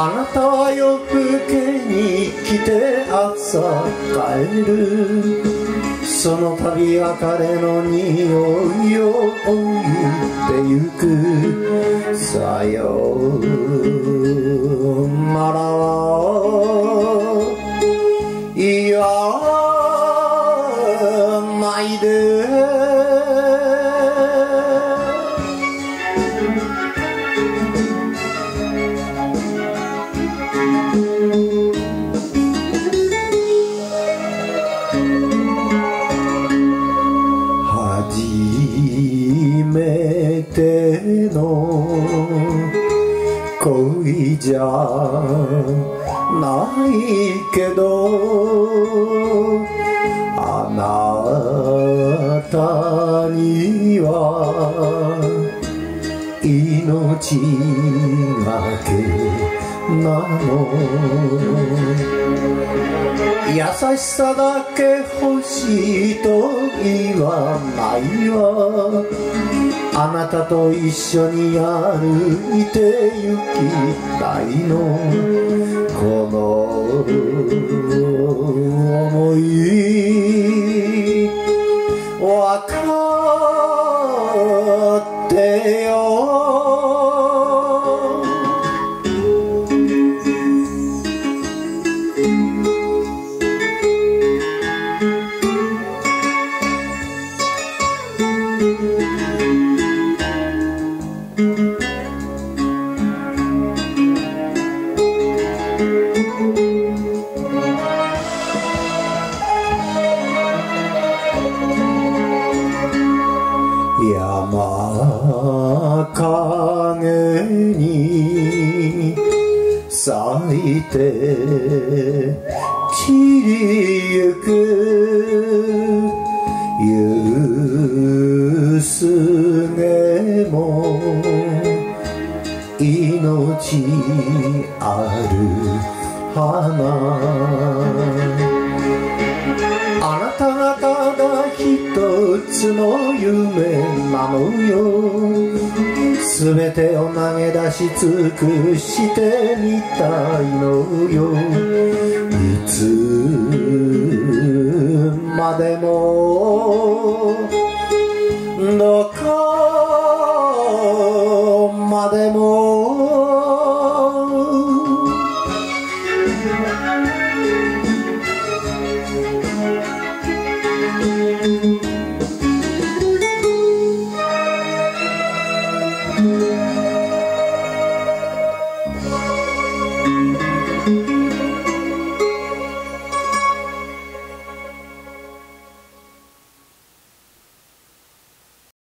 あなたは夜更けに来て朝帰る。その度別れの匂いを置いてゆく。さよなての恋じゃないけどあなたには命がけなの。優しさだけ欲しいと言わないわ。あなたと一緒に歩いて行きたいの。この思い分かってよ。山影に咲いて散りゆく夕すげも命ある花。あなたがただ一つ夢よ。すべてを投げ出し尽くしてみたいのよ。いつまでもどこまでも。